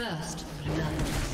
First blood.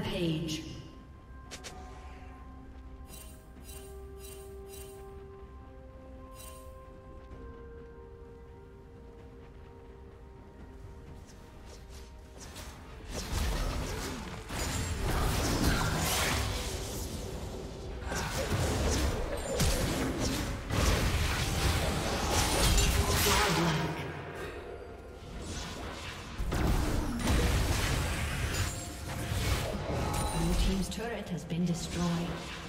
Rampage. Has been destroyed.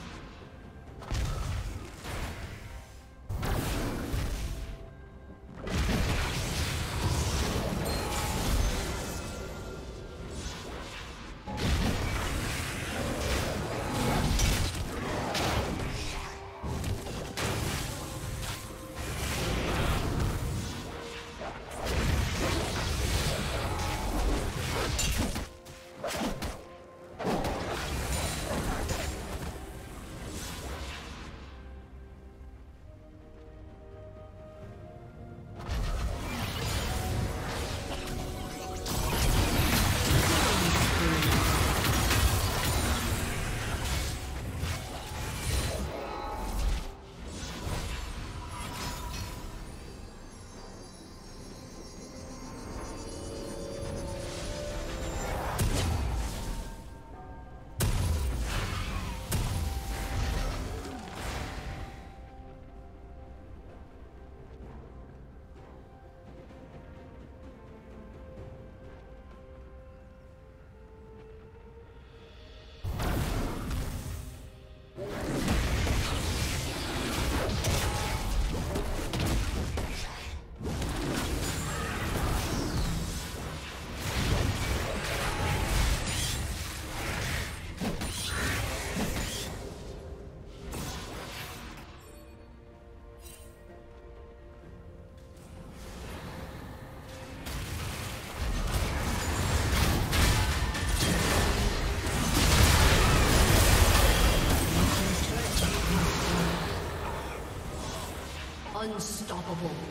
Unstoppable.